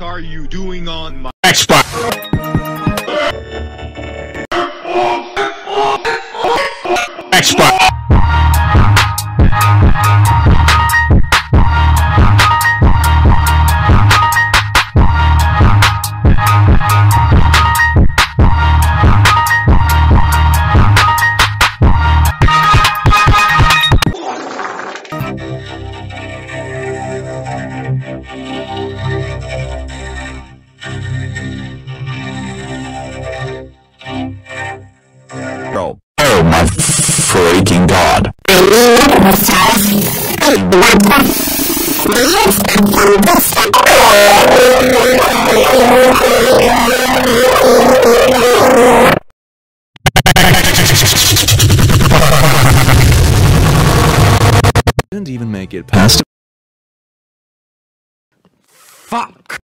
are you doing on my Xbox. Xbox. Oh, oh my freaking god. Didn't even make it past. Fuck.